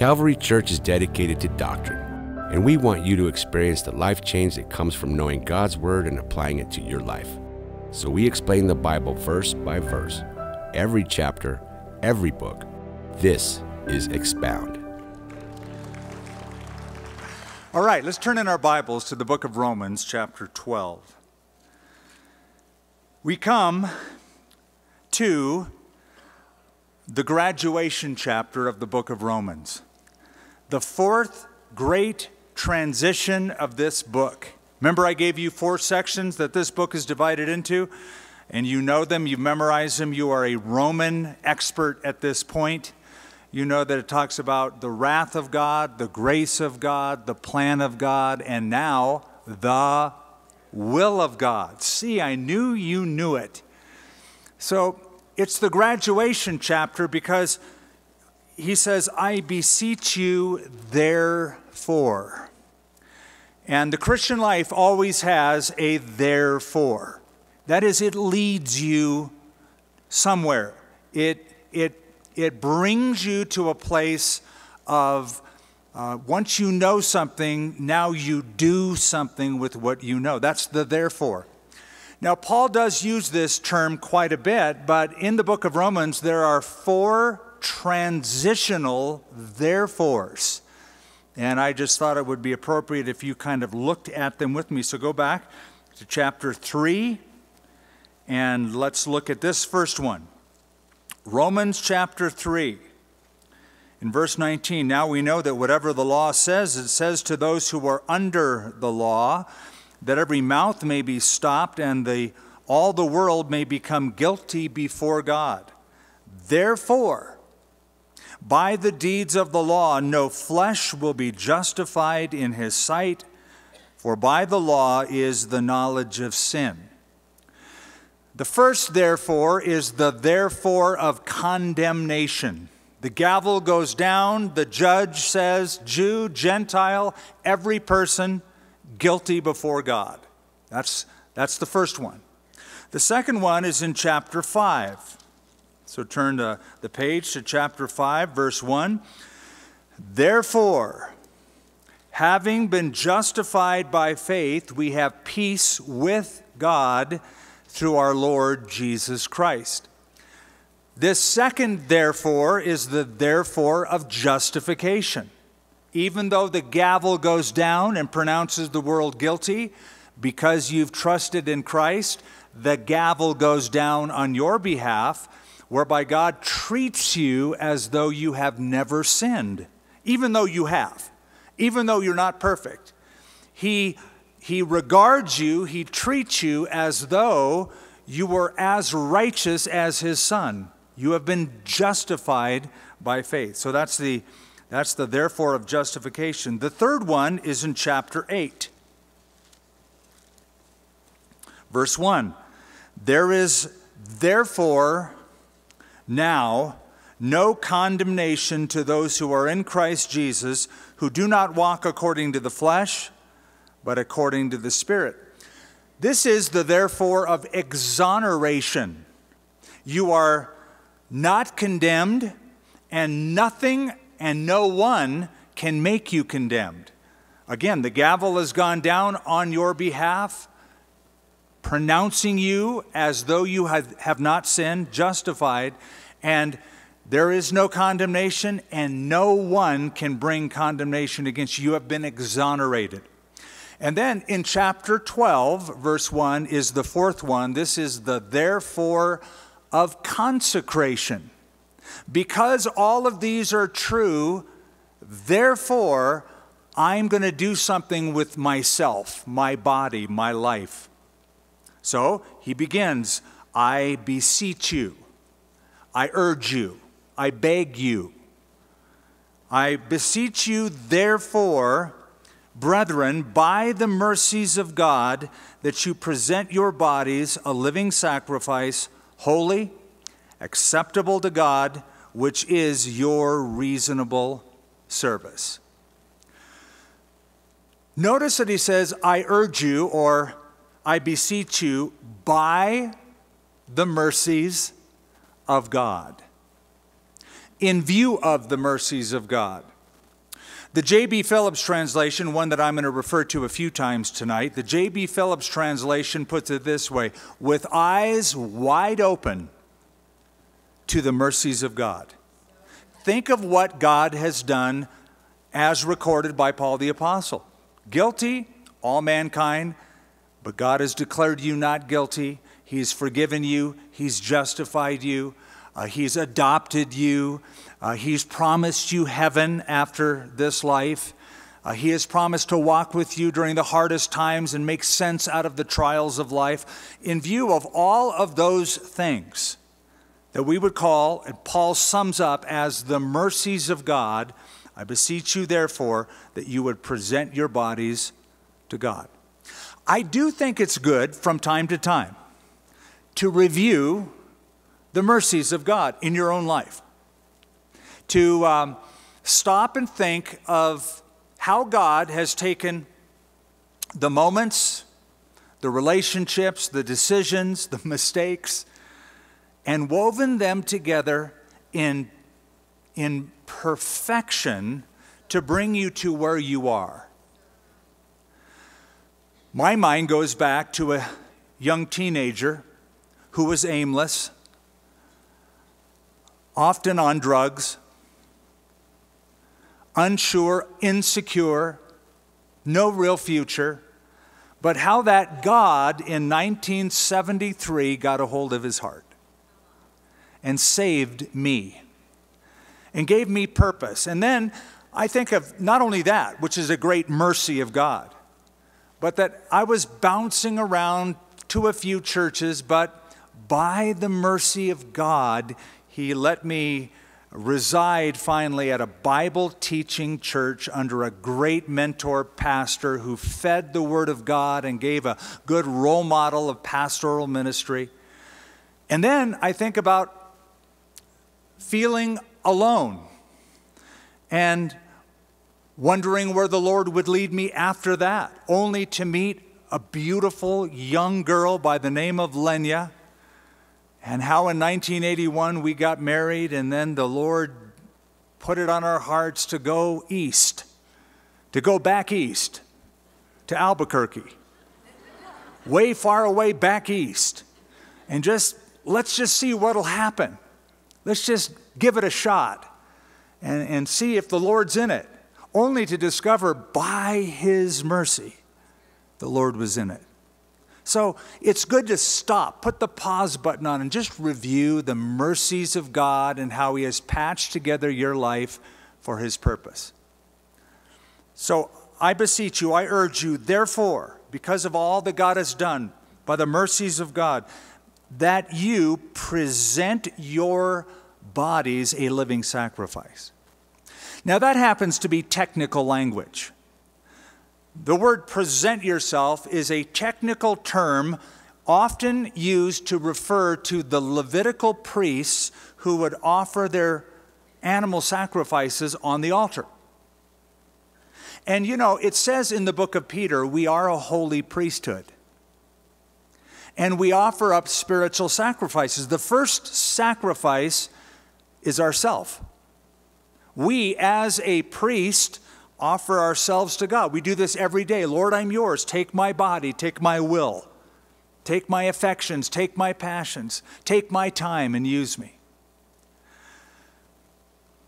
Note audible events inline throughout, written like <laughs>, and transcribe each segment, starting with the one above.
Calvary Church is dedicated to doctrine, and we want you to experience the life change that comes from knowing God's Word and applying it to your life. So we explain the Bible verse by verse, every chapter, every book. This is Expound. All right, let's turn in our Bibles to the book of Romans, chapter 12. We come to the graduation chapter of the book of Romans, the fourth great transition of this book. Remember, I gave you four sections that this book is divided into, and you know them, you've memorized them, you are a Roman expert at this point. You know that it talks about the wrath of God, the grace of God, the plan of God, and now the will of God. See, I knew you knew it. So it's the graduation chapter because he says, I beseech you, therefore. And the Christian life always has a therefore. That is, it leads you somewhere. It, it, it brings you to a place of uh, once you know something, now you do something with what you know. That's the therefore. Now, Paul does use this term quite a bit, but in the book of Romans, there are four transitional therefores. And I just thought it would be appropriate if you kind of looked at them with me. So go back to chapter 3, and let's look at this first one Romans chapter 3. In verse 19, now we know that whatever the law says, it says to those who are under the law, that every mouth may be stopped and the, all the world may become guilty before God. Therefore, by the deeds of the law, no flesh will be justified in his sight, for by the law is the knowledge of sin. The first, therefore, is the therefore of condemnation. The gavel goes down, the judge says, Jew, Gentile, every person guilty before God. That's, that's the first one. The second one is in chapter 5. So turn to the page to chapter 5, verse 1. Therefore, having been justified by faith, we have peace with God through our Lord Jesus Christ. This second, therefore, is the therefore of justification even though the gavel goes down and pronounces the world guilty, because you've trusted in Christ, the gavel goes down on your behalf, whereby God treats you as though you have never sinned, even though you have, even though you're not perfect. He, he regards you, He treats you as though you were as righteous as His Son. You have been justified by faith. So that's the that's the therefore of justification. The third one is in chapter 8. Verse 1 There is therefore now no condemnation to those who are in Christ Jesus, who do not walk according to the flesh, but according to the Spirit. This is the therefore of exoneration. You are not condemned, and nothing and no one can make you condemned. Again, the gavel has gone down on your behalf, pronouncing you as though you have, have not sinned, justified, and there is no condemnation, and no one can bring condemnation against you. You have been exonerated. And then in chapter 12, verse 1 is the fourth one. This is the therefore of consecration. Because all of these are true, therefore, I'm going to do something with myself, my body, my life. So he begins I beseech you, I urge you, I beg you. I beseech you, therefore, brethren, by the mercies of God, that you present your bodies a living sacrifice, holy acceptable to God, which is your reasonable service. Notice that he says, I urge you, or I beseech you, by the mercies of God. In view of the mercies of God. The J.B. Phillips translation, one that I'm going to refer to a few times tonight, the J.B. Phillips translation puts it this way with eyes wide open to the mercies of God. Think of what God has done as recorded by Paul the Apostle. Guilty, all mankind, but God has declared you not guilty. He's forgiven you, He's justified you, uh, He's adopted you. Uh, he's promised you heaven after this life. Uh, he has promised to walk with you during the hardest times and make sense out of the trials of life. In view of all of those things that we would call, and Paul sums up as the mercies of God, I beseech you, therefore, that you would present your bodies to God. I do think it's good from time to time to review the mercies of God in your own life to um, stop and think of how God has taken the moments, the relationships, the decisions, the <laughs> mistakes, and woven them together in, in perfection to bring you to where you are. My mind goes back to a young teenager who was aimless, often on drugs, unsure, insecure, no real future, but how that God in 1973 got a hold of his heart and saved me and gave me purpose. And then I think of not only that, which is a great mercy of God, but that I was bouncing around to a few churches, but by the mercy of God, He let me reside finally at a Bible teaching church under a great mentor pastor who fed the Word of God and gave a good role model of pastoral ministry. And then I think about feeling alone and wondering where the Lord would lead me after that, only to meet a beautiful young girl by the name of Lenya. And how in 1981 we got married, and then the Lord put it on our hearts to go east, to go back east to Albuquerque, way far away back east, and just let's just see what'll happen. Let's just give it a shot and, and see if the Lord's in it, only to discover by His mercy the Lord was in it. So it's good to stop, put the pause button on, and just review the mercies of God and how He has patched together your life for His purpose. So I beseech you, I urge you, therefore, because of all that God has done, by the mercies of God, that you present your bodies a living sacrifice. Now, that happens to be technical language. The word present yourself is a technical term often used to refer to the Levitical priests who would offer their animal sacrifices on the altar. And you know, it says in the book of Peter, we are a holy priesthood. And we offer up spiritual sacrifices. The first sacrifice is ourself. We, as a priest, offer ourselves to God. We do this every day. Lord, I'm yours. Take my body, take my will, take my affections, take my passions, take my time, and use me.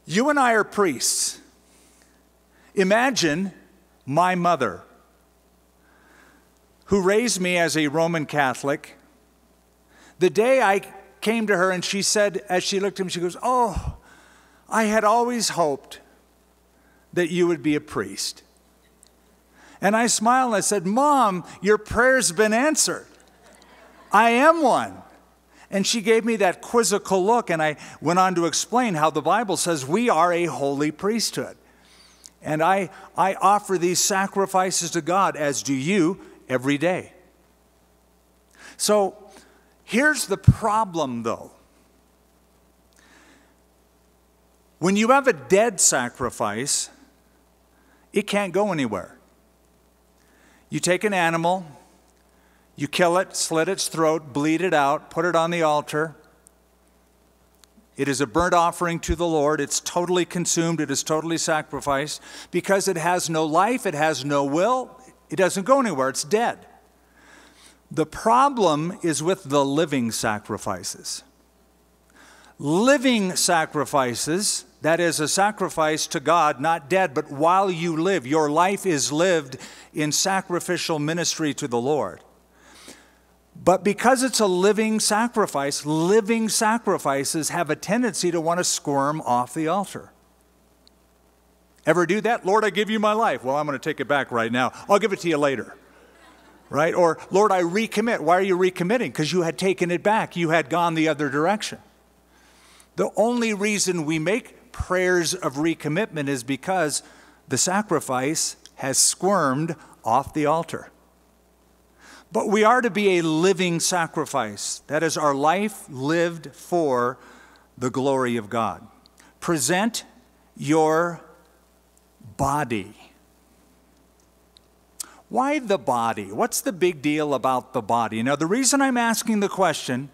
You and I are priests. Imagine my mother, who raised me as a Roman Catholic. The day I came to her and she said, as she looked at me, she goes, Oh, I had always hoped that you would be a priest. And I smiled and I said, Mom, your prayer's been answered. I am one. And she gave me that quizzical look, and I went on to explain how the Bible says we are a holy priesthood. And I, I offer these sacrifices to God, as do you, every day. So here's the problem, though. When you have a dead sacrifice, it can't go anywhere. You take an animal, you kill it, slit its throat, bleed it out, put it on the altar, It is a burnt offering to the Lord. It's totally consumed. It is totally sacrificed because it has no life, it has no will, it doesn't go anywhere, it's dead. The problem is with the living sacrifices. Living sacrifices, that is a sacrifice to God, not dead, but while you live, your life is lived in sacrificial ministry to the Lord. But because it's a living sacrifice, living sacrifices have a tendency to want to squirm off the altar. Ever do that? Lord, I give you my life. Well, I'm going to take it back right now. I'll give it to you later. Right? Or, Lord, I recommit. Why are you recommitting? Because you had taken it back, you had gone the other direction. The only reason we make prayers of recommitment is because the sacrifice has squirmed off the altar. But we are to be a living sacrifice. That is, our life lived for the glory of God. Present your body. Why the body? What's the big deal about the body? Now, the reason I'm asking the question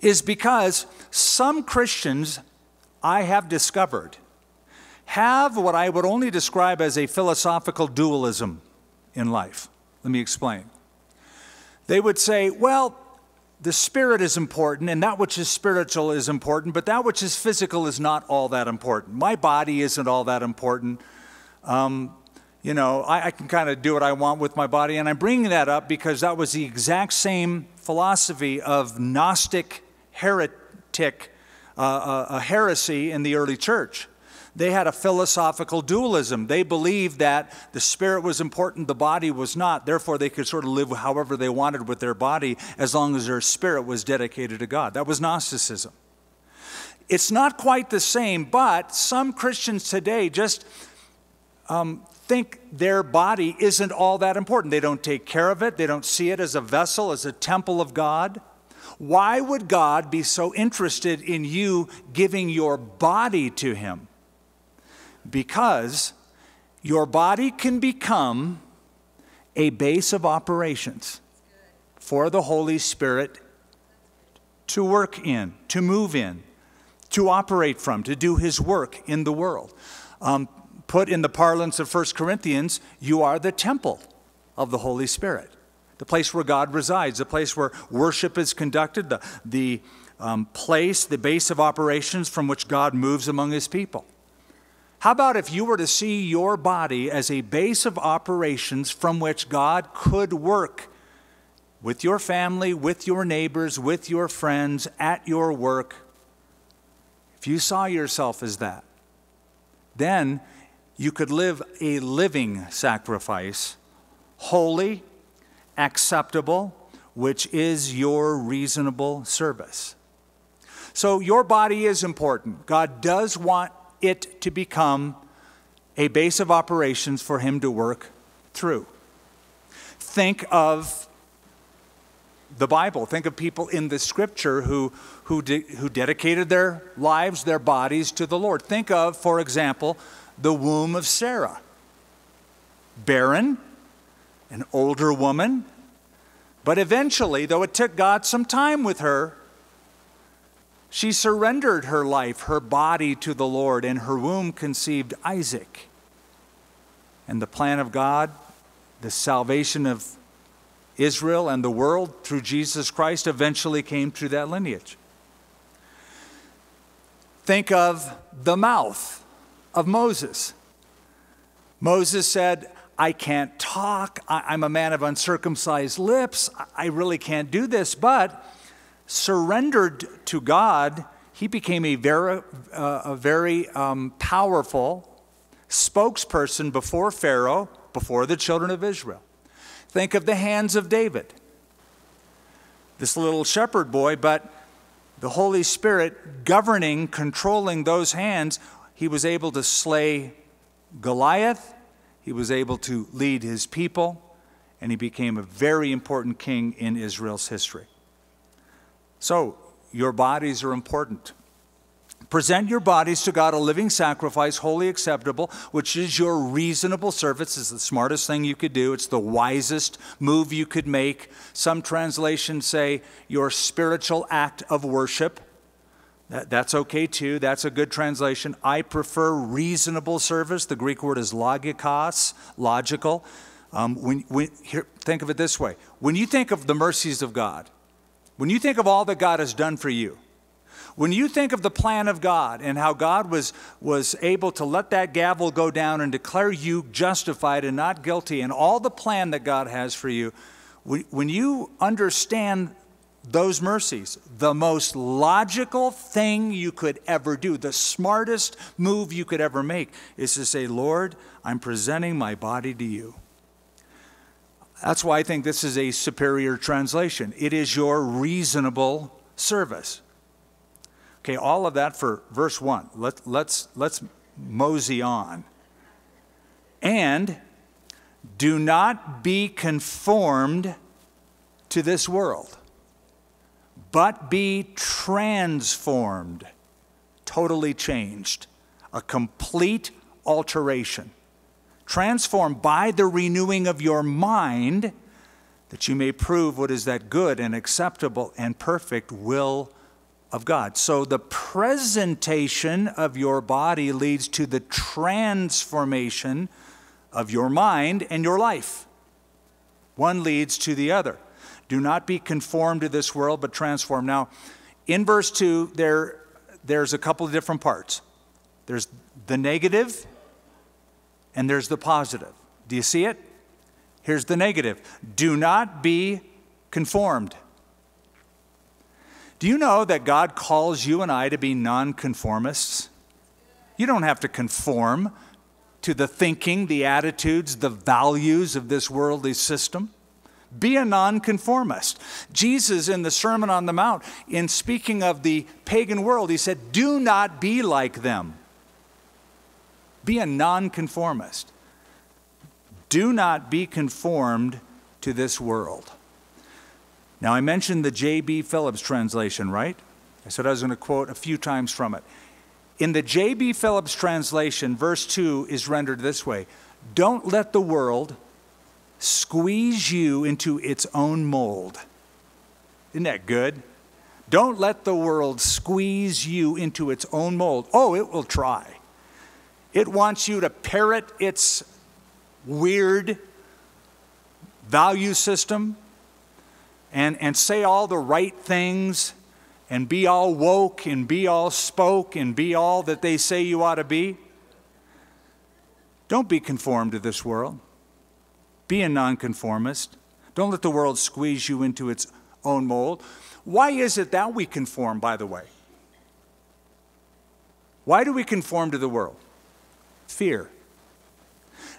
is because some Christians I have discovered have what I would only describe as a philosophical dualism in life. Let me explain. They would say, well, the spirit is important, and that which is spiritual is important, but that which is physical is not all that important. My body isn't all that important. Um, you know, I, I can kind of do what I want with my body, and I'm bringing that up because that was the exact same philosophy of Gnostic heretic, uh, uh, a heresy in the early church. They had a philosophical dualism. They believed that the spirit was important, the body was not. Therefore, they could sort of live however they wanted with their body as long as their spirit was dedicated to God. That was Gnosticism. It's not quite the same, but some Christians today just um, think their body isn't all that important. They don't take care of it, they don't see it as a vessel, as a temple of God. Why would God be so interested in you giving your body to Him? because your body can become a base of operations for the Holy Spirit to work in, to move in, to operate from, to do His work in the world. Um, put in the parlance of 1 Corinthians, you are the temple of the Holy Spirit, the place where God resides, the place where worship is conducted, the, the um, place, the base of operations from which God moves among His people. How about if you were to see your body as a base of operations from which God could work with your family, with your neighbors, with your friends, at your work? If you saw yourself as that, then you could live a living sacrifice, holy, acceptable, which is your reasonable service. So, your body is important. God does want it to become a base of operations for him to work through. Think of the Bible. Think of people in the scripture who, who, de- who dedicated their lives, their bodies to the Lord. Think of, for example, the womb of Sarah. Barren, an older woman, but eventually, though it took God some time with her, she surrendered her life, her body to the Lord, and her womb conceived Isaac. And the plan of God, the salvation of Israel and the world through Jesus Christ, eventually came through that lineage. Think of the mouth of Moses. Moses said, I can't talk. I, am a man of uncircumcised lips. I really can't do this. But surrendered to God, he became a very, uh, a very um, powerful spokesperson before Pharaoh, before the children of Israel. Think of the hands of David, this little shepherd boy, but the Holy Spirit governing, controlling those hands, he was able to slay Goliath, he was able to lead his people, and he became a very important king in Israel's history. So, your bodies are important. Present your bodies to God a living sacrifice, wholly acceptable, which is your reasonable service. It's the smartest thing you could do. It's the wisest move you could make. Some translations say your spiritual act of worship. That, that's okay too. That's a good translation. I prefer reasonable service. The Greek word is logikos, logical. Um, when, when, here, think of it this way when you think of the mercies of God, when you think of all that God has done for you, when you think of the plan of God and how God was, was able to let that gavel go down and declare you justified and not guilty, and all the plan that God has for you, when you understand those mercies, the most logical thing you could ever do, the smartest move you could ever make, is to say, Lord, I'm presenting my body to you. That's why I think this is a superior translation. It is your reasonable service. Okay, all of that for verse 1. Let, let's, let's mosey on. And do not be conformed to this world, but be transformed, totally changed, a complete alteration. Transformed by the renewing of your mind, that you may prove what is that good and acceptable and perfect will of God. So the presentation of your body leads to the transformation of your mind and your life. One leads to the other. Do not be conformed to this world, but transform. Now, in verse 2, there, there's a couple of different parts there's the negative and there's the positive. Do you see it? Here's the negative do not be conformed. Do you know that God calls you and I to be nonconformists? You don't have to conform to the thinking, the attitudes, the values of this worldly system. Be a nonconformist. Jesus, in the Sermon on the Mount, in speaking of the pagan world, he said, Do not be like them. Be a nonconformist. Do not be conformed to this world. Now, I mentioned the J.B. Phillips translation, right? I said I was going to quote a few times from it. In the J.B. Phillips translation, verse 2 is rendered this way Don't let the world squeeze you into its own mold. Isn't that good? Don't let the world squeeze you into its own mold. Oh, it will try. It wants you to parrot its weird value system and, and say all the right things and be all woke and be all spoke and be all that they say you ought to be. Don't be conformed to this world. Be a nonconformist. Don't let the world squeeze you into its own mold. Why is it that we conform, by the way? Why do we conform to the world? Fear.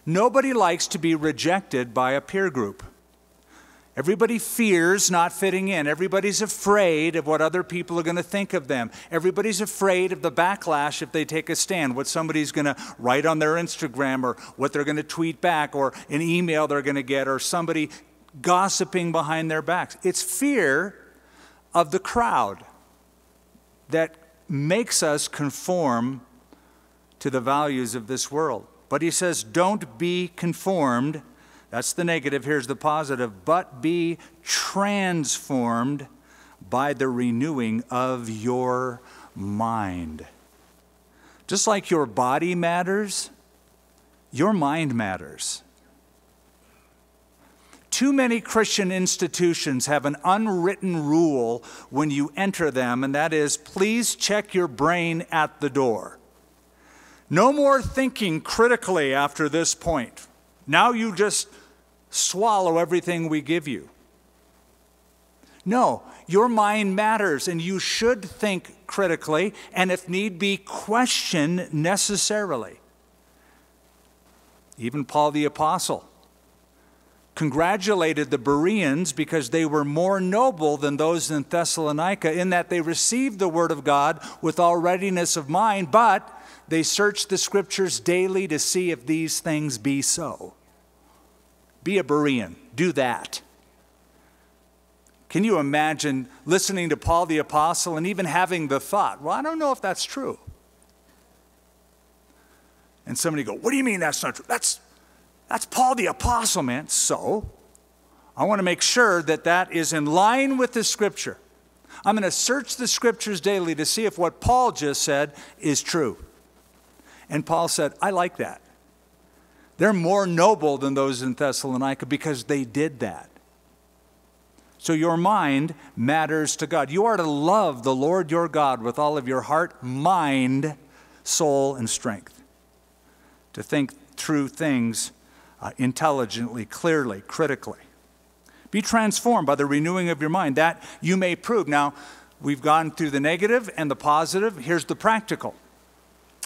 Nobody likes to be rejected by a peer group. Everybody fears not fitting in. Everybody's afraid of what other people are going to think of them. Everybody's afraid of the backlash if they take a stand, what somebody's going to write on their Instagram or what they're going to tweet back or an email they're going to get or somebody gossiping behind their backs. It's fear of the crowd that makes us conform to the values of this world. But he says, don't be conformed that's the negative. Here's the positive. But be transformed by the renewing of your mind. Just like your body matters, your mind matters. Too many Christian institutions have an unwritten rule when you enter them, and that is please check your brain at the door. No more thinking critically after this point. Now you just swallow everything we give you. No, your mind matters and you should think critically and, if need be, question necessarily. Even Paul the Apostle congratulated the Bereans because they were more noble than those in Thessalonica in that they received the Word of God with all readiness of mind, but they searched the Scriptures daily to see if these things be so. Be a Berean. Do that. Can you imagine listening to Paul the Apostle and even having the thought, well, I don't know if that's true? And somebody go, what do you mean that's not true? That's, that's Paul the Apostle, man. So, I want to make sure that that is in line with the scripture. I'm going to search the scriptures daily to see if what Paul just said is true. And Paul said, I like that. They're more noble than those in Thessalonica because they did that. So your mind matters to God. You are to love the Lord your God with all of your heart, mind, soul, and strength. To think through things uh, intelligently, clearly, critically. Be transformed by the renewing of your mind, that you may prove. Now, we've gone through the negative and the positive. Here's the practical.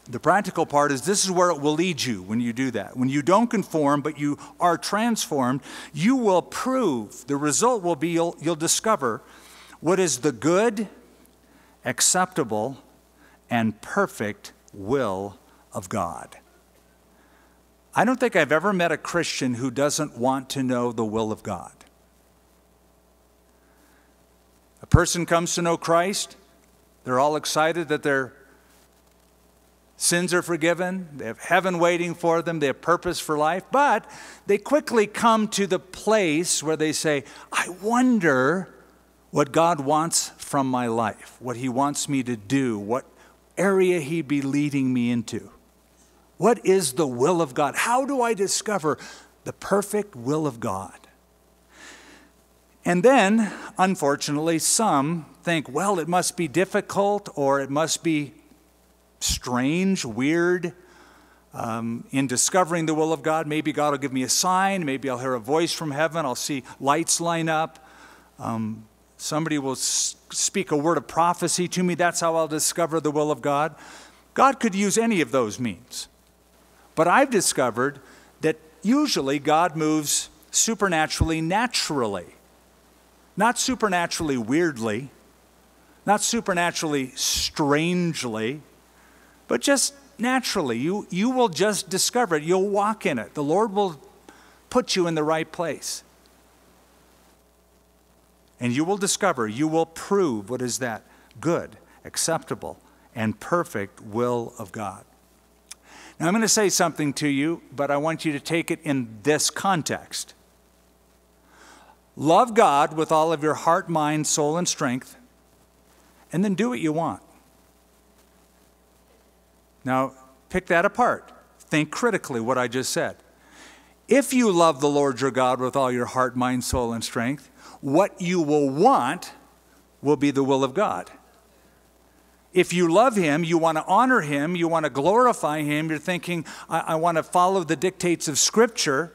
The practical part is this is where it will lead you when you do that. When you don't conform, but you are transformed, you will prove. The result will be you'll, you'll discover what is the good, acceptable, and perfect will of God. I don't think I've ever met a Christian who doesn't want to know the will of God. A person comes to know Christ, they're all excited that their sins are forgiven, they have heaven waiting for them, they have purpose for life, but they quickly come to the place where they say, I wonder what God wants from my life, what He wants me to do, what area He'd be leading me into. What is the will of God? How do I discover the perfect will of God? And then, unfortunately, some think, well, it must be difficult or it must be strange, weird. Um, in discovering the will of God, maybe God will give me a sign. Maybe I'll hear a voice from heaven. I'll see lights line up. Um, somebody will speak a word of prophecy to me. That's how I'll discover the will of God. God could use any of those means. But I've discovered that usually God moves supernaturally, naturally not supernaturally weirdly, not supernaturally strangely, but just naturally. You, you will just discover it. You'll walk in it. The Lord will put you in the right place. And you will discover, you will prove what is that good, acceptable, and perfect will of God. Now, I'm going to say something to you, but I want you to take it in this context. Love God with all of your heart, mind, soul, and strength, and then do what you want. Now, pick that apart. Think critically what I just said. If you love the Lord your God with all your heart, mind, soul, and strength, what you will want will be the will of God. If you love Him, you want to honor Him, you want to glorify Him, you're thinking, I, I want to follow the dictates of Scripture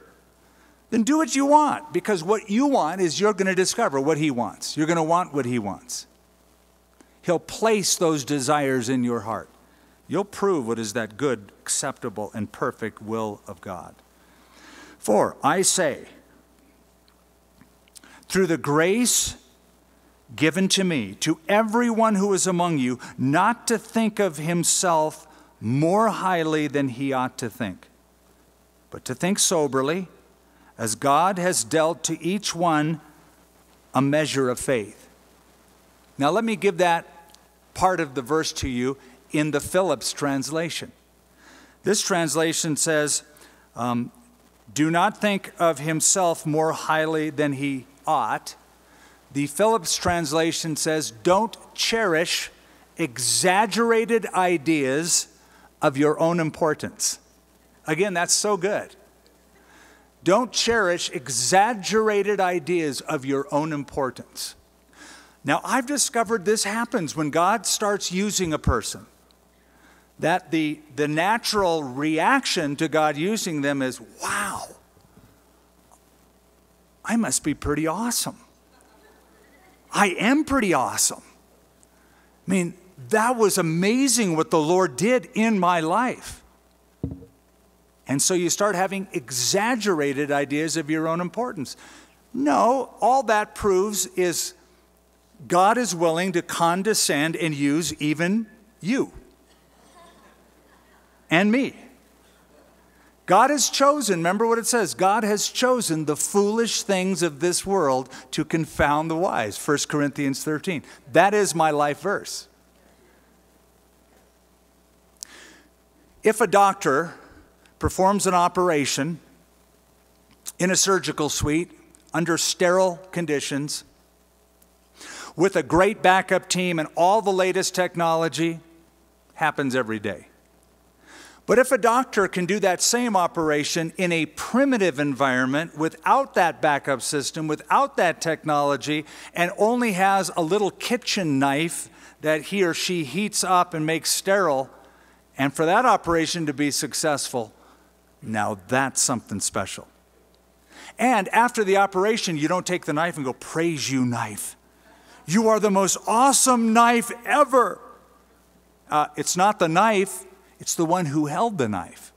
then do what you want because what you want is you're going to discover what He wants. You're going to want what He wants. He'll place those desires in your heart. You'll prove what is that good, acceptable, and perfect will of God. For I say, through the grace given to me, to everyone who is among you, not to think of himself more highly than he ought to think, but to think soberly as God has dealt to each one a measure of faith. Now, let me give that part of the verse to you in the Phillips translation. This translation says, um, Do not think of himself more highly than he ought. The Phillips translation says, Don't cherish exaggerated ideas of your own importance. Again, that's so good. Don't cherish exaggerated ideas of your own importance. Now, I've discovered this happens when God starts using a person. That the, the natural reaction to God using them is, wow, I must be pretty awesome. I am pretty awesome. I mean, that was amazing what the Lord did in my life. And so you start having exaggerated ideas of your own importance. No, all that proves is God is willing to condescend and use even you and me. God has chosen, remember what it says God has chosen the foolish things of this world to confound the wise. 1 Corinthians 13. That is my life verse. If a doctor performs an operation in a surgical suite under sterile conditions. with a great backup team and all the latest technology happens every day. But if a doctor can do that same operation in a primitive environment without that backup system, without that technology, and only has a little kitchen knife that he or she heats up and makes sterile, and for that operation to be successful, now that's something special. And after the operation, you don't take the knife and go, Praise you, knife. You are the most awesome knife ever. Uh, it's not the knife, it's the one who held the knife.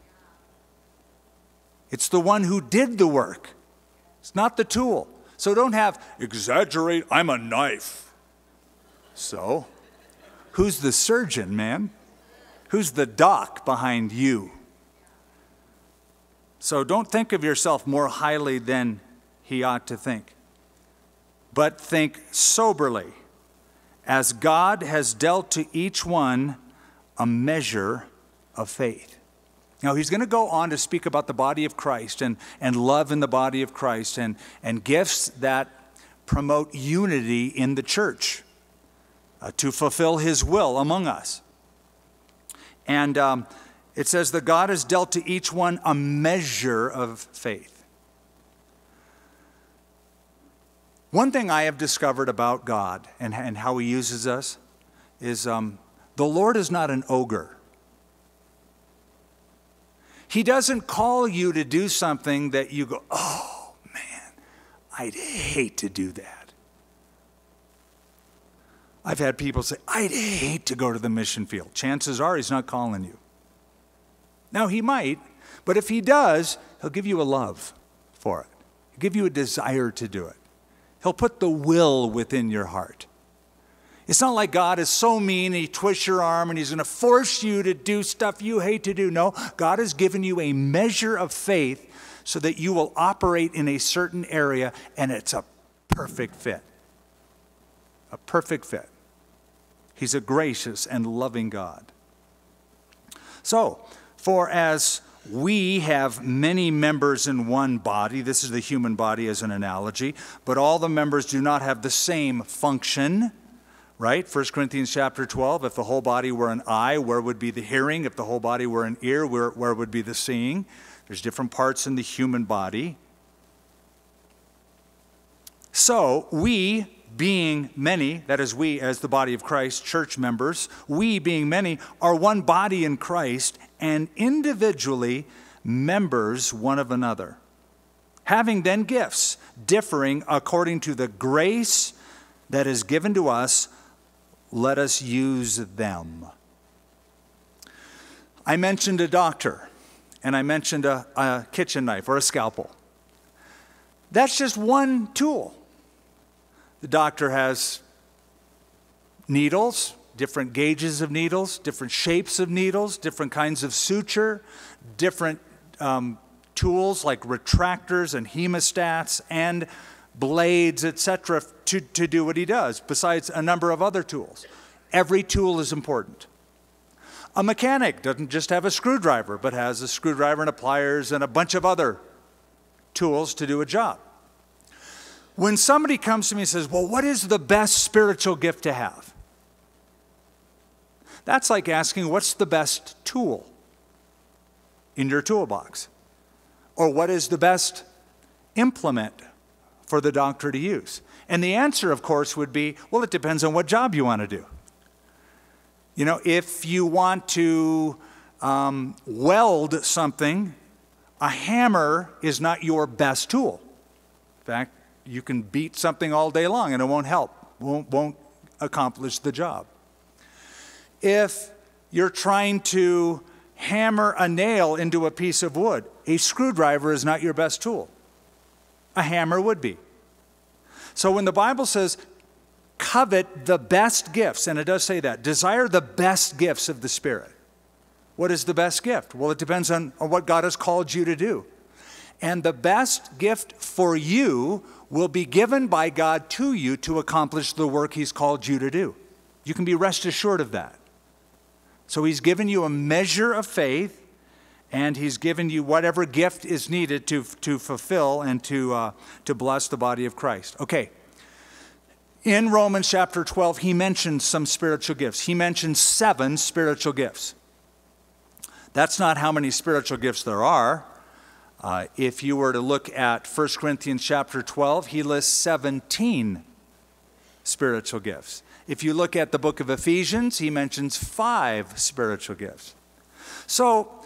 It's the one who did the work. It's not the tool. So don't have exaggerate, I'm a knife. So, who's the surgeon, man? Who's the doc behind you? So don't think of yourself more highly than he ought to think, but think soberly, as God has dealt to each one a measure of faith. Now, he's going to go on to speak about the body of Christ and, and love in the body of Christ and, and gifts that promote unity in the church uh, to fulfill his will among us. And um, it says that God has dealt to each one a measure of faith. One thing I have discovered about God and, and how he uses us is um, the Lord is not an ogre. He doesn't call you to do something that you go, oh man, I'd hate to do that. I've had people say, I'd hate to go to the mission field. Chances are he's not calling you. Now, he might, but if he does, he'll give you a love for it, he'll give you a desire to do it. He'll put the will within your heart. It's not like God is so mean, and he twists your arm and he's going to force you to do stuff you hate to do. No, God has given you a measure of faith so that you will operate in a certain area and it's a perfect fit. A perfect fit. He's a gracious and loving God. So, for as we have many members in one body, this is the human body as an analogy, but all the members do not have the same function right? 1 Corinthians chapter 12, if the whole body were an eye, where would be the hearing? If the whole body were an ear, where, where would be the seeing? There's different parts in the human body. So, we being many, that is, we as the body of Christ, church members, we being many, are one body in Christ and individually members one of another. Having then gifts differing according to the grace that is given to us let us use them. I mentioned a doctor, and I mentioned a, a kitchen knife or a scalpel. That's just one tool. The doctor has needles, different gauges of needles, different shapes of needles, different kinds of suture, different um, tools like retractors and hemostats and blades, etc., to, to do what he does, besides a number of other tools. Every tool is important. A mechanic doesn't just have a screwdriver, but has a screwdriver and a pliers and a bunch of other tools to do a job. When somebody comes to me and says, Well, what is the best spiritual gift to have? That's like asking, What's the best tool in your toolbox? Or what is the best implement for the doctor to use? And the answer, of course, would be well, it depends on what job you want to do. You know, if you want to um, weld something, a hammer is not your best tool. In fact, you can beat something all day long and it won't help, won't, won't accomplish the job. If you're trying to hammer a nail into a piece of wood, a screwdriver is not your best tool. A hammer would be. So when the Bible says, covet the best gifts, and it does say that, desire the best gifts of the Spirit. What is the best gift? Well, it depends on, on what God has called you to do. And the best gift for you will be given by God to you to accomplish the work He's called you to do. You can be rest assured of that. So He's given you a measure of faith and he's given you whatever gift is needed to, to fulfill and to, uh, to bless the body of Christ. Okay. in Romans chapter 12, he mentions some spiritual gifts. He mentions seven spiritual gifts. That's not how many spiritual gifts there are. Uh, if you were to look at 1 Corinthians chapter 12, he lists 17 spiritual gifts. If you look at the book of Ephesians, he mentions five spiritual gifts. So,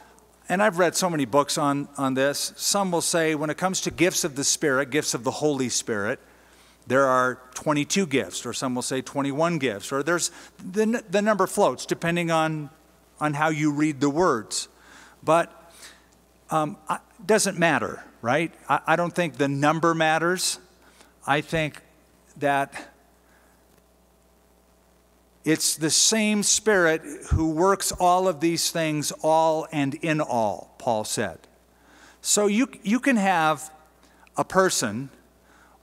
and I've read so many books on, on this. Some will say when it comes to gifts of the Spirit, gifts of the Holy Spirit, there are 22 gifts, or some will say 21 gifts, or there's the, the number floats depending on, on how you read the words. But um, it doesn't matter, right? I, I don't think the number matters. I think that it's the same Spirit who works all of these things, all and in all, Paul said. So you, you can have a person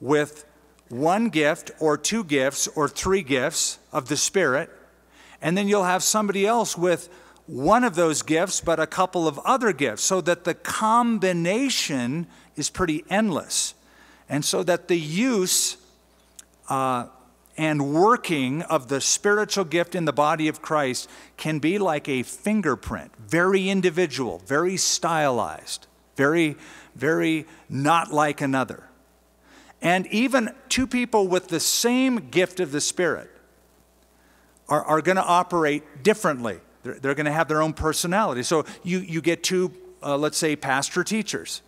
with one gift or two gifts or three gifts of the Spirit, and then you'll have somebody else with one of those gifts but a couple of other gifts, so that the combination is pretty endless. And so that the use uh, and working of the spiritual gift in the body of Christ can be like a fingerprint, very individual, very stylized, very, very not like another. And even two people with the same gift of the Spirit are, are going to operate differently. They're, they're going to have their own personality. So you, you get two, uh, let's say, pastor teachers,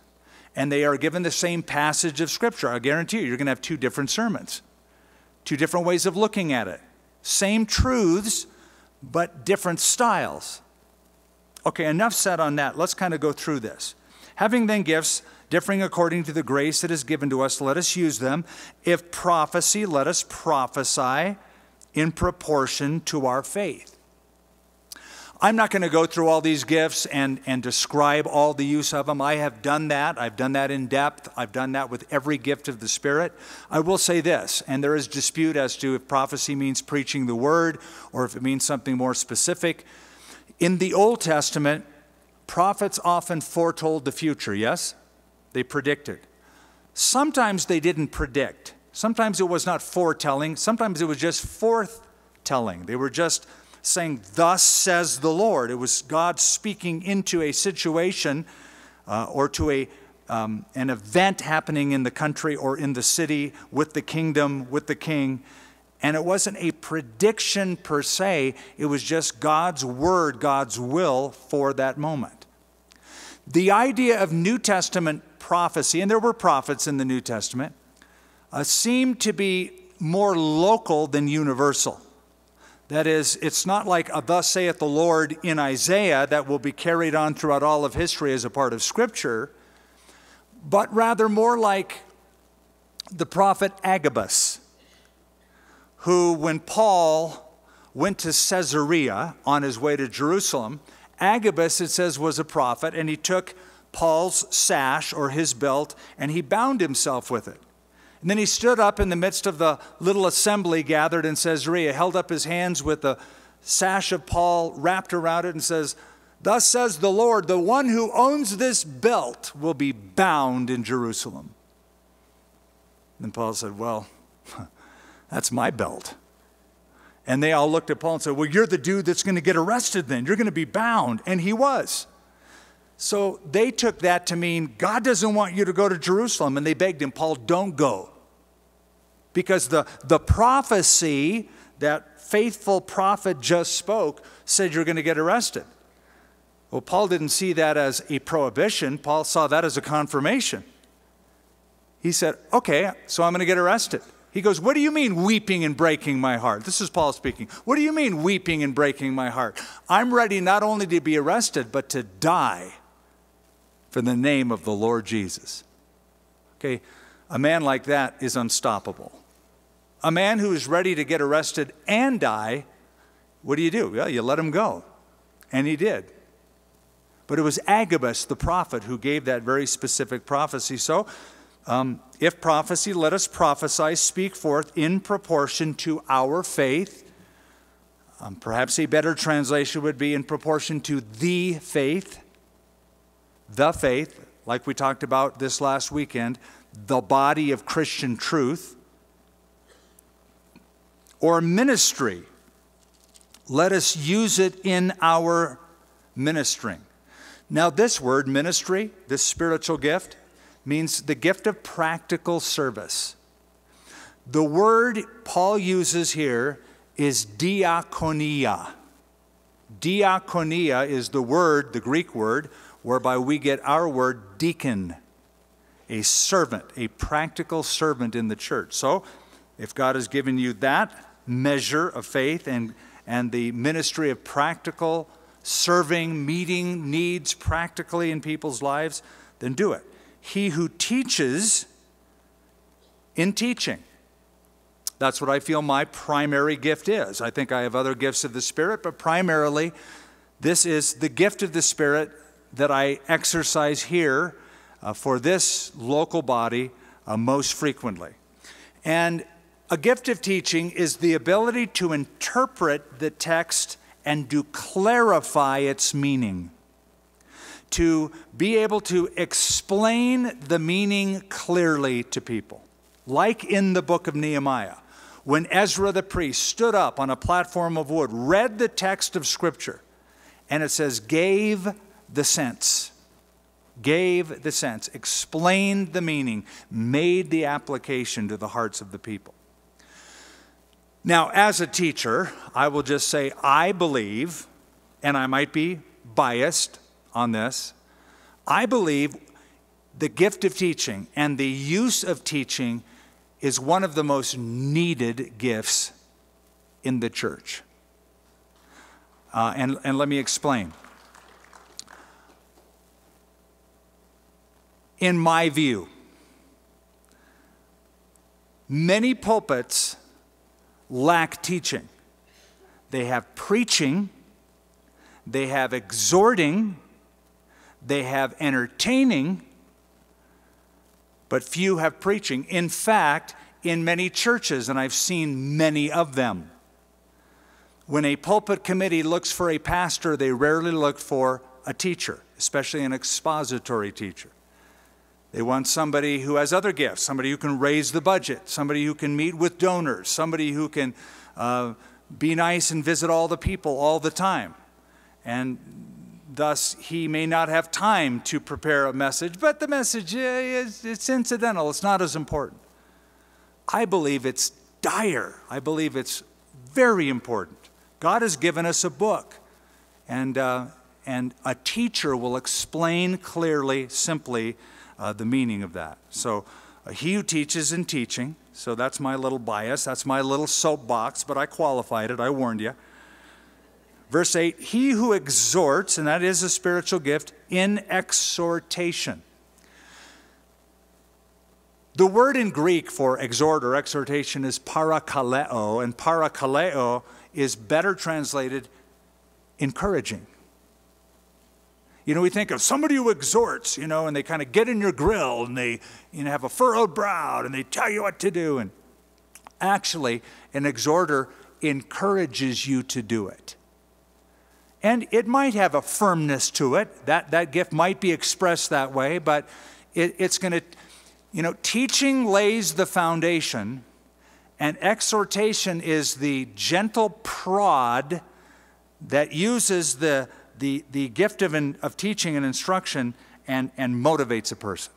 and they are given the same passage of Scripture. I guarantee you, you're going to have two different sermons, two different ways of looking at it. Same truths, but different styles. Okay, enough said on that. Let's kind of go through this. Having then gifts, differing according to the grace that is given to us, let us use them. If prophecy, let us prophesy in proportion to our faith. I'm not going to go through all these gifts and, and describe all the use of them. I have done that. I've done that in depth. I've done that with every gift of the Spirit. I will say this, and there is dispute as to if prophecy means preaching the word or if it means something more specific. In the Old Testament, prophets often foretold the future, yes? They predicted. Sometimes they didn't predict. Sometimes it was not foretelling. Sometimes it was just forthtelling. They were just saying, Thus says the Lord. It was God speaking into a situation uh, or to a, um, an event happening in the country or in the city with the kingdom, with the king. And it wasn't a prediction per se, it was just God's word, God's will for that moment. The idea of New Testament prophecy, and there were prophets in the New Testament, uh, seemed to be more local than universal. That is, it's not like a thus saith the Lord in Isaiah that will be carried on throughout all of history as a part of Scripture, but rather more like the prophet Agabus, who, when Paul went to Caesarea on his way to Jerusalem, Agabus, it says, was a prophet, and he took Paul's sash or his belt, and he bound himself with it. And then he stood up in the midst of the little assembly gathered in Caesarea, held up his hands with the sash of Paul wrapped around it, and says, Thus says the Lord, the one who owns this belt will be bound in Jerusalem. And Paul said, Well, <laughs> that's my belt. And they all looked at Paul and said, Well, you're the dude that's going to get arrested then. You're going to be bound. And he was. So they took that to mean God doesn't want you to go to Jerusalem. And they begged him, Paul, don't go. Because the, the prophecy that faithful prophet just spoke said you're going to get arrested. Well, Paul didn't see that as a prohibition, Paul saw that as a confirmation. He said, Okay, so I'm going to get arrested. He goes, What do you mean weeping and breaking my heart? This is Paul speaking. What do you mean weeping and breaking my heart? I'm ready not only to be arrested, but to die for the name of the Lord Jesus. Okay, a man like that is unstoppable. A man who is ready to get arrested and die, what do you do? Well, you let him go. And he did. But it was Agabus, the prophet, who gave that very specific prophecy. So, um, if prophecy, let us prophesy, speak forth in proportion to our faith. Um, perhaps a better translation would be in proportion to the faith the faith, like we talked about this last weekend, the body of Christian truth. or ministry. Let us use it in our ministering. Now, this word, ministry, this spiritual gift, means the gift of practical service. The word Paul uses here is diakonia. Diakonia is the word, the Greek word, whereby we get our word deacon, a servant, a practical servant in the church. So, if God has given you that measure of faith and, and the ministry of practical serving, meeting needs practically in people's lives, then do it. He who teaches in teaching. That's what I feel my primary gift is. I think I have other gifts of the Spirit, but primarily, this is the gift of the Spirit that I exercise here uh, for this local body uh, most frequently. And a gift of teaching is the ability to interpret the text and to clarify its meaning. To be able to explain the meaning clearly to people. Like in the book of Nehemiah, when Ezra the priest stood up on a platform of wood, read the text of Scripture, and it says, gave the sense. Gave the sense, explained the meaning, made the application to the hearts of the people. Now, as a teacher, I will just say I believe, and I might be biased on this, I believe the gift of teaching and the use of teaching is one of the most needed gifts in the church. Uh, and, and let me explain. In my view, many pulpits lack teaching. They have preaching, they have exhorting, they have entertaining, but few have preaching. In fact, in many churches, and I've seen many of them, when a pulpit committee looks for a pastor, they rarely look for a teacher, especially an expository teacher. They want somebody who has other gifts, somebody who can raise the budget, somebody who can meet with donors, somebody who can uh, be nice and visit all the people all the time. And thus, he may not have time to prepare a message, but the message is it's incidental, it's not as important. I believe it's dire. I believe it's very important. God has given us a book, and, uh, and a teacher will explain clearly, simply, uh, the meaning of that. So, uh, he who teaches in teaching, so that's my little bias, that's my little soapbox, but I qualified it, I warned you. Verse 8, he who exhorts, and that is a spiritual gift, in exhortation. The word in Greek for exhort or exhortation is parakaleo, and parakaleo is better translated encouraging. You know, we think of somebody who exhorts, you know, and they kind of get in your grill and they you know, have a furrowed brow and they tell you what to do. And actually, an exhorter encourages you to do it. And it might have a firmness to it. That, that gift might be expressed that way, but it, it's going to, you know, teaching lays the foundation, and exhortation is the gentle prod that uses the the, the gift of, in, of teaching and instruction and, and motivates a person.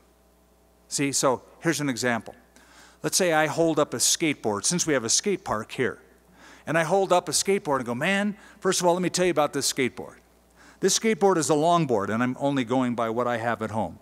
See, so here's an example. Let's say I hold up a skateboard, since we have a skate park here, and I hold up a skateboard and go, man, first of all, let me tell you about this skateboard. This skateboard is a longboard, and I'm only going by what I have at home.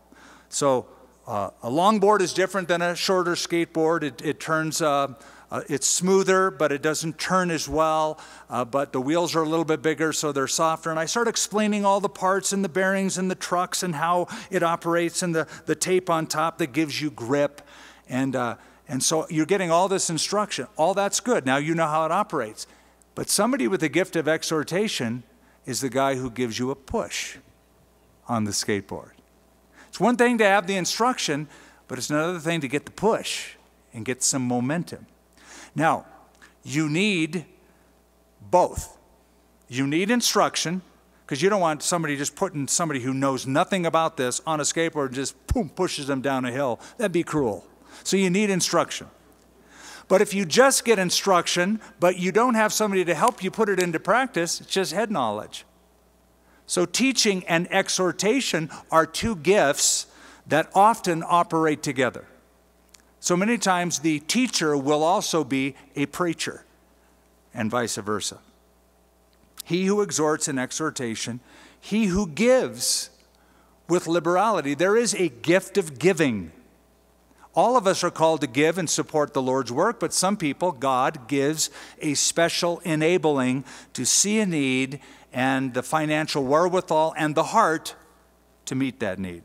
So uh, a longboard is different than a shorter skateboard. It, it turns uh, uh, it's smoother, but it doesn't turn as well. Uh, but the wheels are a little bit bigger, so they're softer. And I start explaining all the parts and the bearings and the trucks and how it operates and the, the tape on top that gives you grip. And, uh, and so you're getting all this instruction. All that's good. Now you know how it operates. But somebody with the gift of exhortation is the guy who gives you a push on the skateboard. It's one thing to have the instruction, but it's another thing to get the push and get some momentum. Now, you need both. You need instruction, because you don't want somebody just putting somebody who knows nothing about this on a skateboard and just boom, pushes them down a hill. That'd be cruel. So you need instruction. But if you just get instruction, but you don't have somebody to help you put it into practice, it's just head knowledge. So, teaching and exhortation are two gifts that often operate together. So many times the teacher will also be a preacher, and vice versa. He who exhorts in exhortation, he who gives with liberality. There is a gift of giving. All of us are called to give and support the Lord's work, but some people, God gives a special enabling to see a need and the financial wherewithal and the heart to meet that need.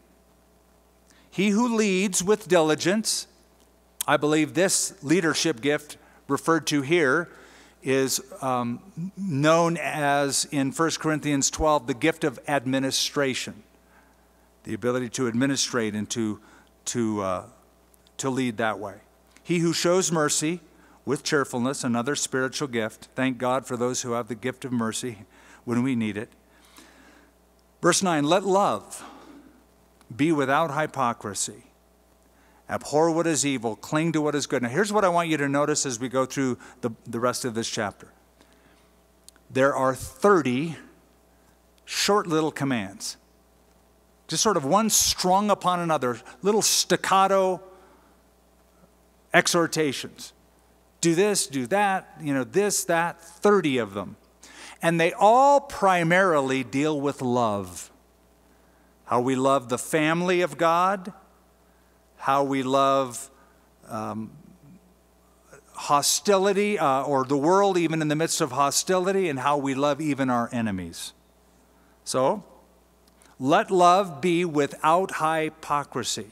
He who leads with diligence, I believe this leadership gift referred to here is um, known as in 1 Corinthians 12 the gift of administration, the ability to administrate and to, to, uh, to lead that way. He who shows mercy with cheerfulness, another spiritual gift. Thank God for those who have the gift of mercy when we need it. Verse 9 let love be without hypocrisy. Abhor what is evil, cling to what is good. Now, here's what I want you to notice as we go through the, the rest of this chapter there are 30 short little commands, just sort of one strung upon another, little staccato exhortations. Do this, do that, you know, this, that, 30 of them. And they all primarily deal with love how we love the family of God, how we love um, hostility uh, or the world, even in the midst of hostility, and how we love even our enemies. So, let love be without hypocrisy.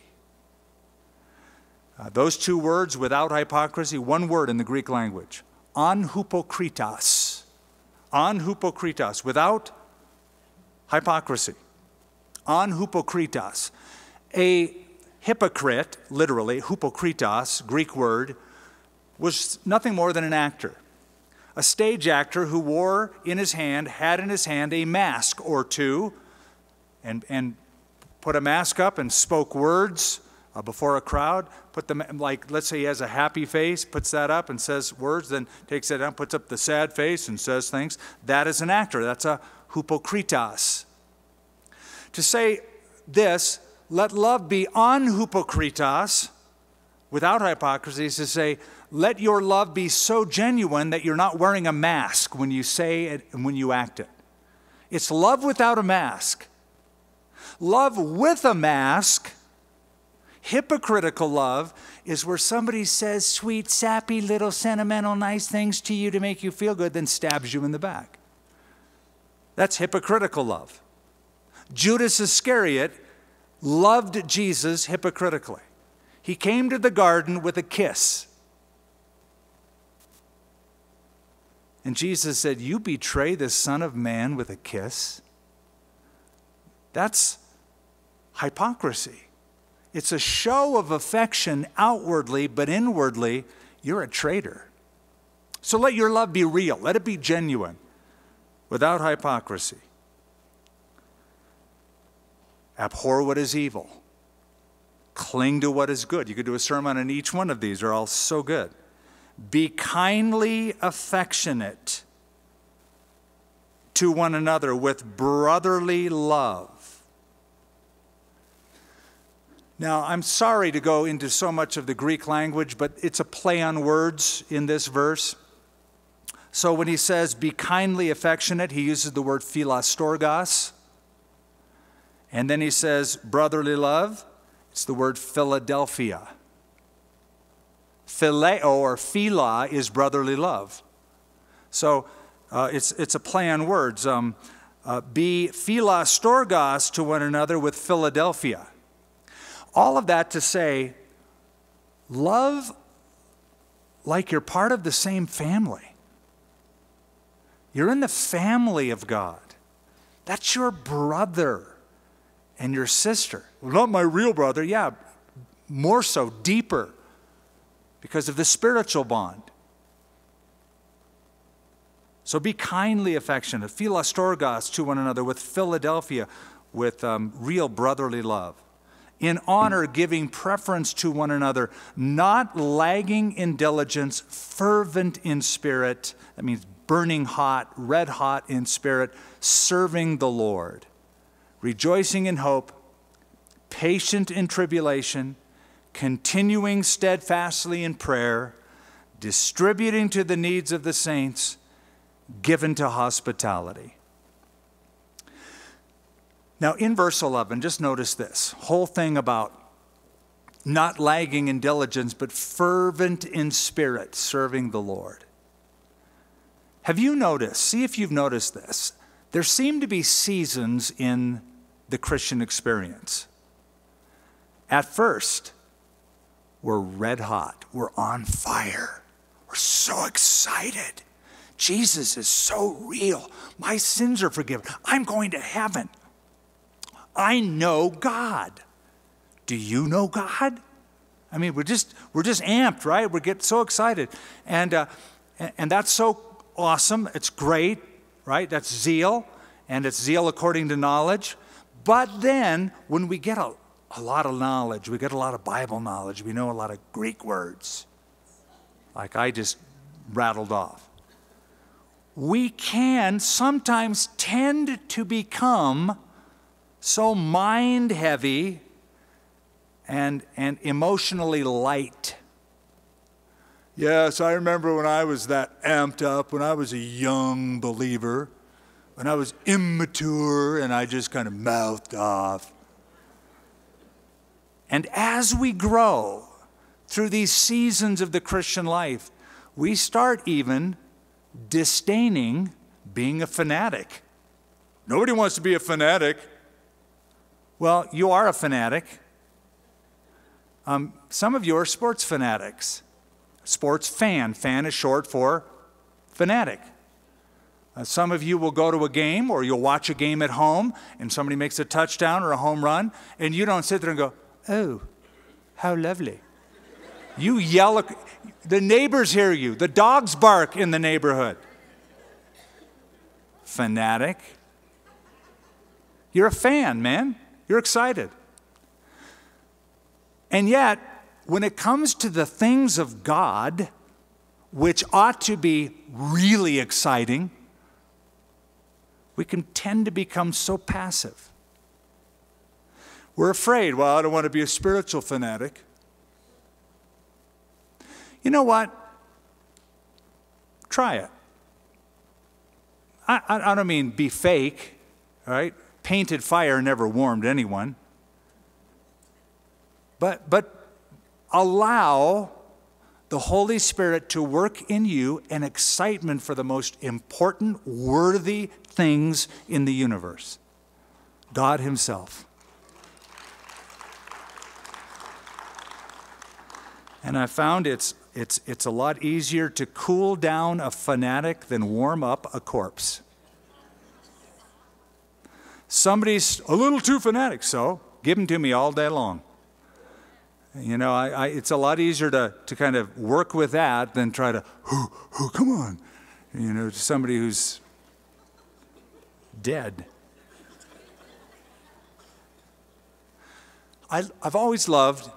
Uh, those two words, without hypocrisy, one word in the Greek language, anhupokritas. Anhupokritas, without hypocrisy anhupokritas. A hypocrite, literally, hypokritos, Greek word, was nothing more than an actor. A stage actor who wore in his hand, had in his hand a mask or two, and, and put a mask up and spoke words uh, before a crowd. Put them, like, let's say he has a happy face, puts that up and says words, then takes that down, puts up the sad face and says things. That is an actor. That's a hypokritos. To say this, let love be anhupokritos, without hypocrisy, is to say, let your love be so genuine that you're not wearing a mask when you say it and when you act it. It's love without a mask. Love with a mask, hypocritical love, is where somebody says sweet, sappy, little sentimental, nice things to you to make you feel good, then stabs you in the back. That's hypocritical love. Judas Iscariot loved Jesus hypocritically. He came to the garden with a kiss. And Jesus said, You betray the Son of Man with a kiss? That's hypocrisy. It's a show of affection outwardly, but inwardly, you're a traitor. So let your love be real, let it be genuine, without hypocrisy. Abhor what is evil. Cling to what is good. You could do a sermon on each one of these, they're all so good. Be kindly affectionate to one another with brotherly love. Now, I'm sorry to go into so much of the Greek language, but it's a play on words in this verse. So when he says, be kindly affectionate, he uses the word philostorgos. And then he says, brotherly love, it's the word Philadelphia. Phileo or phila is brotherly love. So uh, it's, it's a play on words. Um, uh, be philostorgos to one another with Philadelphia. All of that to say, love like you're part of the same family. You're in the family of God. That's your brother and your sister. Not my real brother, yeah, more so, deeper, because of the spiritual bond. So be kindly affectionate, philostorgos to one another with Philadelphia, with um, real brotherly love. in honor, giving preference to one another, not lagging in diligence, fervent in spirit. That means burning hot, red hot in spirit, serving the Lord, rejoicing in hope, patient in tribulation, continuing steadfastly in prayer, distributing to the needs of the saints, given to hospitality. Now, in verse 11, just notice this whole thing about not lagging in diligence, but fervent in spirit, serving the Lord. Have you noticed? See if you've noticed this. There seem to be seasons in the Christian experience. At first, we're red hot, we're on fire, we're so excited. Jesus is so real. My sins are forgiven. I'm going to heaven. I know God. Do you know God? I mean, we're just we're just amped, right? We get so excited, and uh, and that's so awesome. It's great, right? That's zeal, and it's zeal according to knowledge. But then, when we get a, a lot of knowledge, we get a lot of Bible knowledge. We know a lot of Greek words, like I just rattled off. We can sometimes tend to become so mind heavy and, and emotionally light. Yes, I remember when I was that amped up, when I was a young believer, when I was immature and I just kind of mouthed off. And as we grow through these seasons of the Christian life, we start even disdaining being a fanatic. Nobody wants to be a fanatic. Well, you are a fanatic. Um, some of you are sports fanatics. Sports fan. Fan is short for fanatic. Uh, some of you will go to a game or you'll watch a game at home and somebody makes a touchdown or a home run and you don't sit there and go, oh, how lovely. You yell, the neighbors hear you, the dogs bark in the neighborhood. Fanatic. You're a fan, man. You're excited. And yet, when it comes to the things of God, which ought to be really exciting, we can tend to become so passive. We're afraid, well, I don't want to be a spiritual fanatic. You know what? Try it. I, I, I don't mean be fake, right? painted fire never warmed anyone. But, but allow the Holy Spirit to work in you an excitement for the most important, worthy things in the universe God Himself. And I found it's, it's, it's a lot easier to cool down a fanatic than warm up a corpse. Somebody's a little too fanatic, so give them to me all day long. You know, I, I, it's a lot easier to, to kind of work with that than try to, oh, oh, come on, you know, to somebody who's dead. I, I've always loved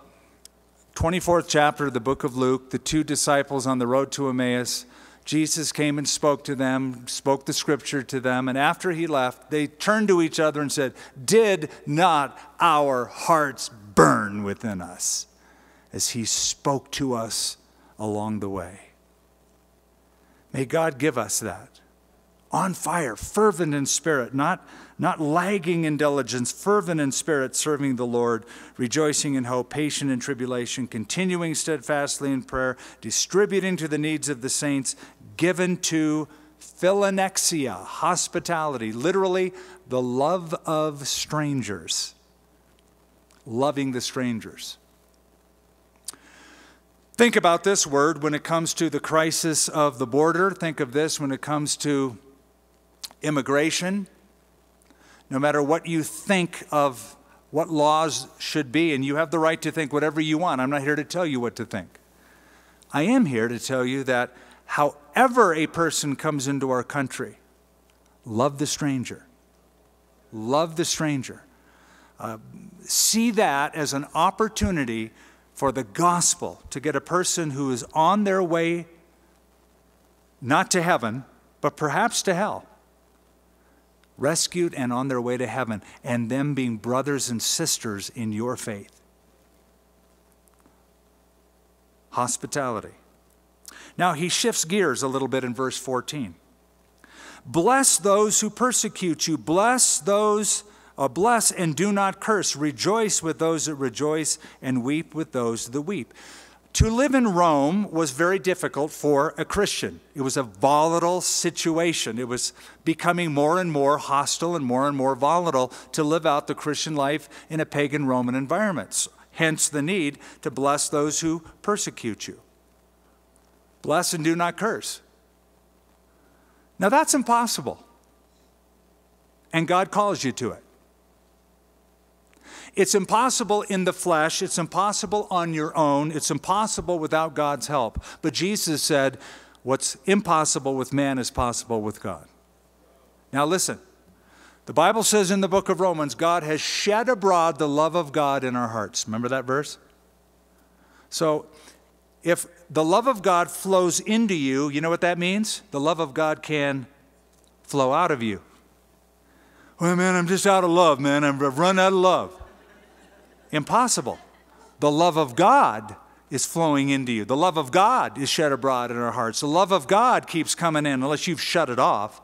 24th chapter of the book of Luke, the two disciples on the road to Emmaus. Jesus came and spoke to them, spoke the scripture to them, and after he left, they turned to each other and said, Did not our hearts burn within us as he spoke to us along the way? May God give us that. On fire, fervent in spirit, not, not lagging in diligence, fervent in spirit, serving the Lord, rejoicing in hope, patient in tribulation, continuing steadfastly in prayer, distributing to the needs of the saints, given to philoxenia, hospitality, literally the love of strangers, loving the strangers. Think about this word when it comes to the crisis of the border. Think of this when it comes to immigration. No matter what you think of what laws should be, and you have the right to think whatever you want, I'm not here to tell you what to think. I am here to tell you that however a person comes into our country, love the stranger. Love the stranger. See that as an opportunity for the gospel to get a person who is on their way not to heaven, but perhaps to hell, rescued and on their way to heaven, and them being brothers and sisters in your faith. Hospitality. Now he shifts gears a little bit in verse 14. Bless those who persecute you, bless those uh, bless and do not curse. Rejoice with those that rejoice and weep with those that weep. To live in Rome was very difficult for a Christian. It was a volatile situation. It was becoming more and more hostile and more and more volatile to live out the Christian life in a pagan Roman environment. Hence the need to bless those who persecute you. Bless and do not curse. Now that's impossible. And God calls you to it. It's impossible in the flesh, it's impossible on your own, it's impossible without God's help. But Jesus said, What's impossible with man is possible with God. Now, listen. The Bible says in the book of Romans, God has shed abroad the love of God in our hearts. Remember that verse? So, if the love of God flows into you, you know what that means? The love of God can flow out of you. Well, man, I'm just out of love, man. I've run out of love. Impossible. The love of God is flowing into you. The love of God is shed abroad in our hearts. The love of God keeps coming in unless you've shut it off.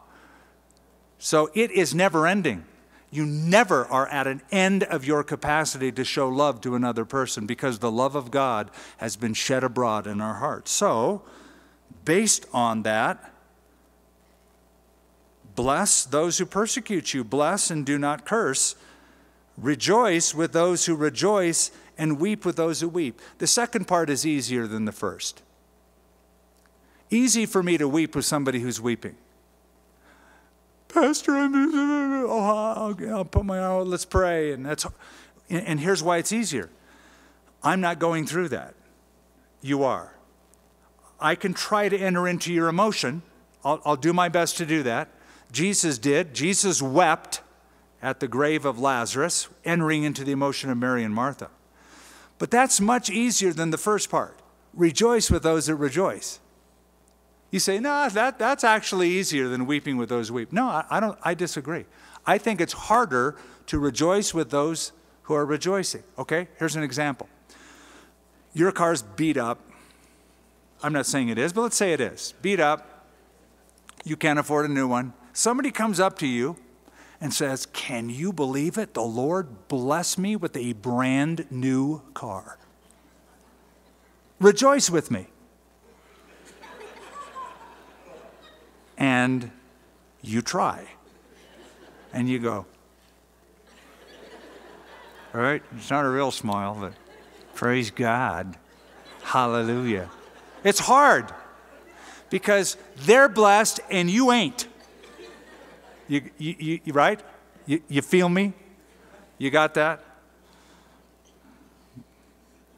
So it is never ending. You never are at an end of your capacity to show love to another person because the love of God has been shed abroad in our hearts. So, based on that, bless those who persecute you, bless and do not curse. Rejoice with those who rejoice and weep with those who weep. The second part is easier than the first. Easy for me to weep with somebody who's weeping. Pastor, I'm, oh, I'll, put my, oh, let's pray. And, that's, and here's why it's easier. I'm not going through that. You are. I can try to enter into your emotion. I'll, I'll do my best to do that. Jesus did. Jesus wept at the grave of Lazarus, entering into the emotion of Mary and Martha. But that's much easier than the first part. Rejoice with those that rejoice. You say, no, that, that's actually easier than weeping with those who weep. No, I, I, don't, I disagree. I think it's harder to rejoice with those who are rejoicing. Okay, here's an example. Your car's beat up. I'm not saying it is, but let's say it is. Beat up. You can't afford a new one. Somebody comes up to you and says, Can you believe it? The Lord bless me with a brand new car. Rejoice with me. and you try. And you go, all right? It's not a real smile, but praise God. Hallelujah. It's hard because they're blessed and you ain't. You, you, you, right? You, you feel me? You got that?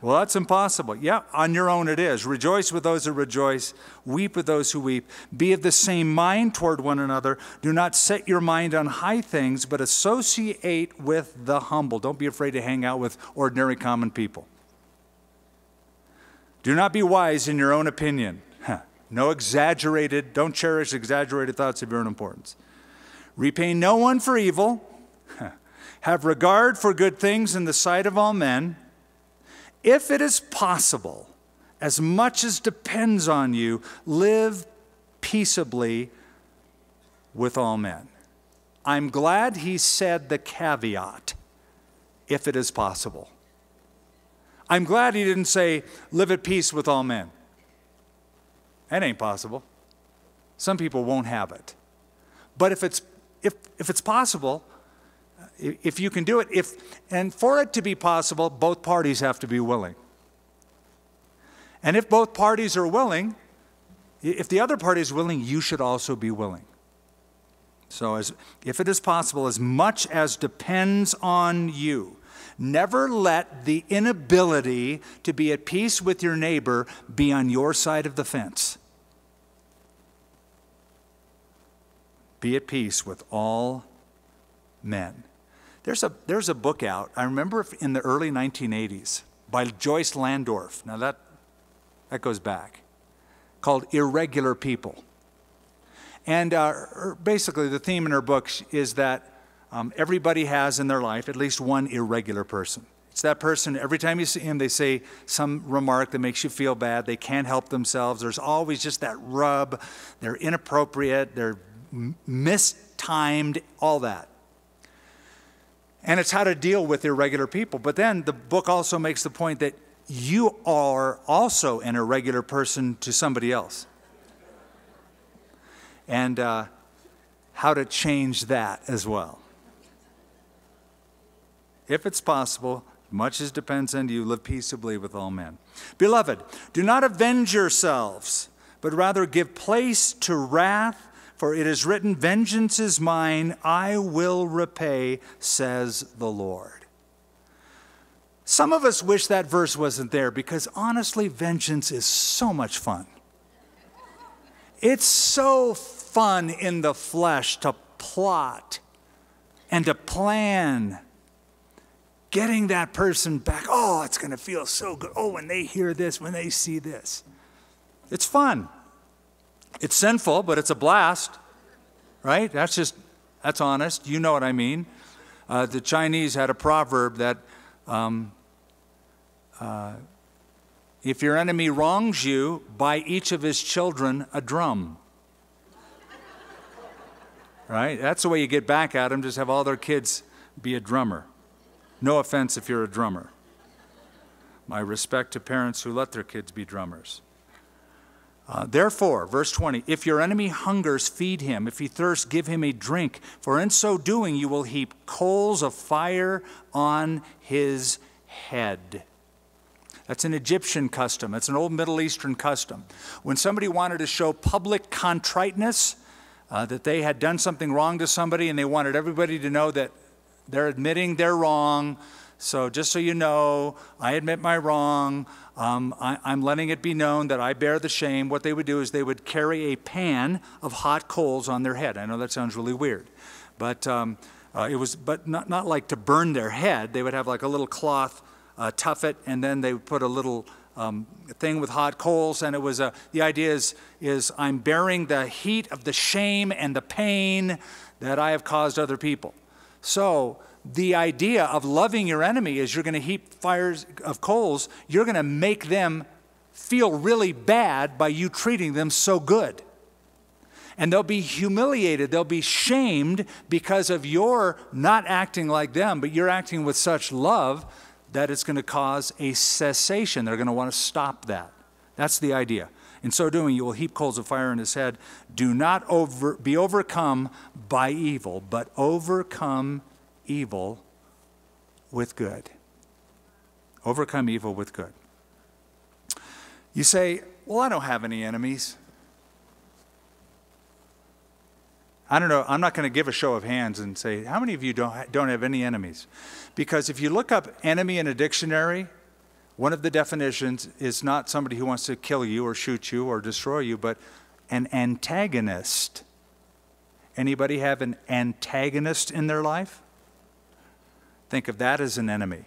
Well, that's impossible. Yeah, on your own it is. Rejoice with those who rejoice, weep with those who weep. Be of the same mind toward one another. Do not set your mind on high things, but associate with the humble. Don't be afraid to hang out with ordinary common people. Do not be wise in your own opinion. No exaggerated, don't cherish exaggerated thoughts of your own importance. Repay no one for evil. <laughs> Have regard for good things in the sight of all men. If it is possible, as much as depends on you, live peaceably with all men. I'm glad he said the caveat, if it is possible. I'm glad he didn't say, live at peace with all men. That ain't possible. Some people won't have it. But if it's if, if it's possible, uh, if you can do it, if, and for it to be possible, both parties have to be willing. And if both parties are willing, if the other party is willing, you should also be willing. So, as, if it is possible, as much as depends on you, never let the inability to be at peace with your neighbor be on your side of the fence. Be at peace with all men. There's a, there's a book out, I remember in the early 1980s, by Joyce Landorf. Now that, that goes back, called Irregular People. And uh, basically, the theme in her book is that um, everybody has in their life at least one irregular person. It's that person, every time you see him, they say some remark that makes you feel bad. They can't help themselves. There's always just that rub. They're inappropriate, they're mistimed, all that. And it's how to deal with irregular people. But then the book also makes the point that you are also an irregular person to somebody else. And uh, how to change that as well. If it's possible, much as depends on you, live peaceably with all men. Beloved, do not avenge yourselves, but rather give place to wrath for it is written, Vengeance is mine, I will repay, says the Lord. Some of us wish that verse wasn't there because honestly, vengeance is so much fun. It's so fun in the flesh to plot and to plan getting that person back. Oh, it's going to feel so good. Oh, when they hear this, when they see this. It's fun. It's sinful, but it's a blast, right? That's just, that's honest. You know what I mean. Uh, the Chinese had a proverb that um, uh, if your enemy wrongs you, buy each of his children a drum. right? That's the way you get back at them, just have all their kids be a drummer. No offense if you're a drummer. My respect to parents who let their kids be drummers. Uh, therefore, verse 20, if your enemy hungers, feed him. If he thirsts, give him a drink. For in so doing, you will heap coals of fire on his head. That's an Egyptian custom. It's an old Middle Eastern custom. When somebody wanted to show public contriteness, uh, that they had done something wrong to somebody, and they wanted everybody to know that they're admitting they're wrong, so just so you know, I admit my wrong. Um, I, am letting it be known that I bear the shame. What they would do is they would carry a pan of hot coals on their head. I know that sounds really weird, but um, uh, it was, but not, not like to burn their head. They would have like a little cloth, uh, tuff and then they would put a little um, thing with hot coals. And it was a, the idea is, is I'm bearing the heat of the shame and the pain that I have caused other people. So the idea of loving your enemy is you're going to heap fires of coals, you're going to make them feel really bad by you treating them so good. And they'll be humiliated, they'll be shamed because of your not acting like them, but you're acting with such love that it's going to cause a cessation. They're going to want to stop that. That's the idea. In so doing, you will heap coals of fire in his head. Do not over, be overcome by evil, but overcome evil with good. Overcome evil with good. You say, Well, I don't have any enemies. I don't know. I'm not going to give a show of hands and say, How many of you don't, don't have any enemies? Because if you look up enemy in a dictionary, one of the definitions is not somebody who wants to kill you or shoot you or destroy you, but an antagonist. Anybody have an antagonist in their life? Think of that as an enemy.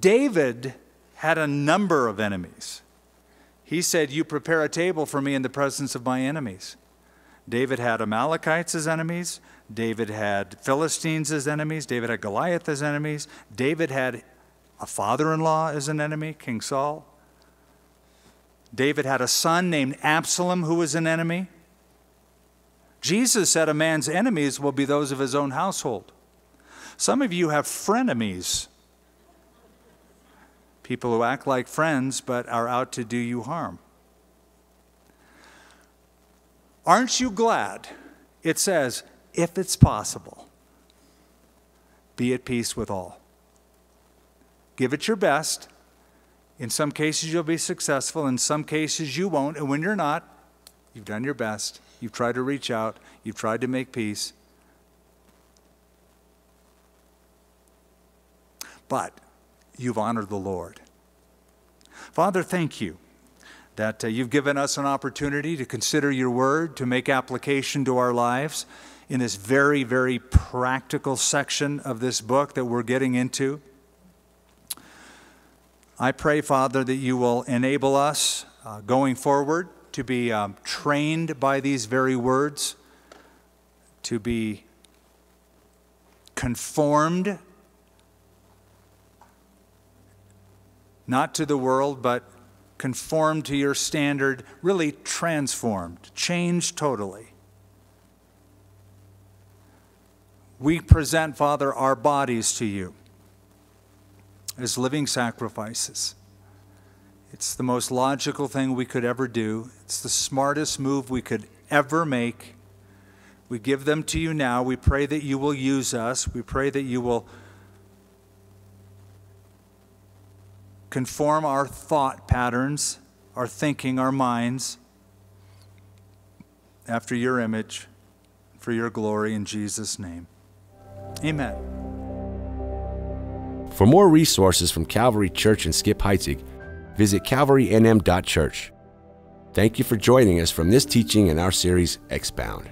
David had a number of enemies. He said, You prepare a table for me in the presence of my enemies. David had Amalekites as enemies. David had Philistines as enemies. David had Goliath as enemies. David had a father in law as an enemy, King Saul. David had a son named Absalom who was an enemy. Jesus said a man's enemies will be those of his own household. Some of you have frenemies. People who act like friends but are out to do you harm. Aren't you glad? It says, if it's possible, be at peace with all. Give it your best. In some cases, you'll be successful. In some cases, you won't. And when you're not, you've done your best. You've tried to reach out. You've tried to make peace. But you've honored the Lord. Father, thank you that uh, you've given us an opportunity to consider your word, to make application to our lives. in this very, very practical section of this book that we're getting into. I pray, Father, that you will enable us uh, going forward to be um, trained by these very words, to be conformed, not to the world, but conformed to your standard, really transformed, changed totally. We present, Father, our bodies to you as living sacrifices. It's the most logical thing we could ever do. It's the smartest move we could ever make. We give them to you now. We pray that you will use us. We pray that you will conform our thought patterns, our thinking, our minds after your image for your glory in Jesus' name. Amen. For more resources from Calvary Church in Skip Heitzig, visit calvarynm.church. Thank you for joining us from this teaching in our series, Expound.